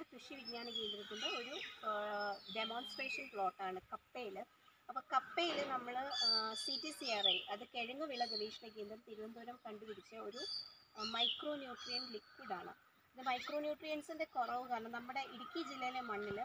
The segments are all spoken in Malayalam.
പെരിയാർ കൃഷി വിജ്ഞാന കേന്ദ്രത്തിന്റെ ഒരു ഡെമോൺസ്ട്രേഷൻ പ്ലോട്ടാണ് കപ്പയിൽ അപ്പോൾ കപ്പയിൽ നമ്മൾ C T C R I അത് കിഴങ്ങ് വിള ഗവേഷണ കേന്ദ്രം തിരുവനന്തപുരം കണ്ടുപിടിച്ച ഒരു മൈക്രോ ന്യൂട്രിയൻ ലിക്വിഡാണ് ഇത് മൈക്രോ ന്യൂട്രിയൻസിന്റെ കുറവ് കാരണം നമ്മുടെ ഇടുക്കി ജില്ലയിലെ മണ്ണിൽ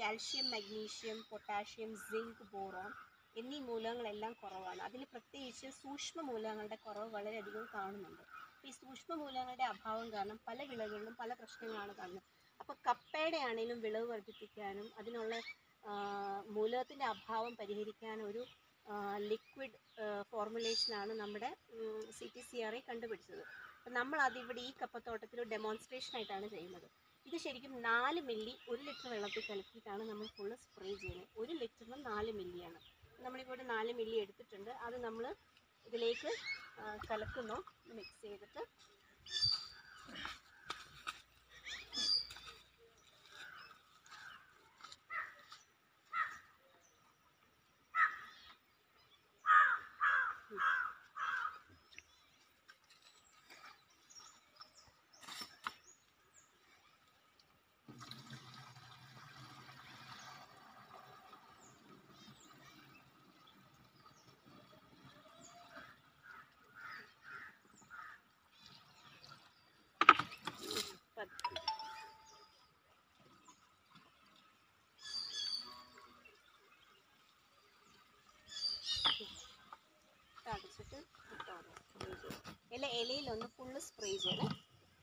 calcium magnesium potassium zinc boron എന്നീ മൂലകങ്ങളെല്ലാം കുറവാണ്. അതിൽ പ്രത്യേകിച്ച് സൂക്ഷ്മ മൂലകങ്ങളുടെ കുറവ് വളരെയധികം കാണുന്നുണ്ട്. ഈ സൂക്ഷ്മ മൂലകങ്ങളുടെ അഭാവം കാരണം പല വിളകളിലും പല പ്രശ്നങ്ങളാണ് കാണുന്നത്. അപ്പോൾ കപ്പയുടെ ആണെങ്കിലും വിളവ് വർദ്ധിപ്പിക്കാനും അതിനുള്ള മൂലകത്തിന്റെ അഭാവം പരിഹരിക്കാനും ഒരു ലിക്വിഡ് ഫോർമുലേഷനാണ് നമ്മുടെ C T C R I കണ്ടുപിടിച്ചത്. അപ്പം നമ്മൾ അതിവിടെ ഈ കപ്പത്തോട്ടത്തിൽ ഡെമോൺസ്ട്രേഷൻ ആയിട്ടാണ് ചെയ്യുന്നത്. ഇത് ശരിക്കും നാല് മില്ലി ഒരു ലിറ്റർ വെള്ളത്തിൽ കലക്കിയിട്ടാണ് നമ്മൾ ഫുള്ള് സ്പ്രേ ചെയ്യുന്നത്. ഒരു ലിറ്ററിന് നാല് മില്ലിയാണ്. നമ്മളിപ്പോൾ നാല് മില്ലി എടുത്തിട്ടുണ്ട്. അത് നമ്മൾ ഇതിലേക്ക് കലക്കുന്നു. മിക്സ് ചെയ്തിട്ട് ഇലയിലൊന്ന് ഫുള്ള് സ്പ്രേ ചെയ്യണം.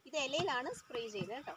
ഇത് ഇലയിലാണ് സ്പ്രേ ചെയ്തത് കേട്ടോ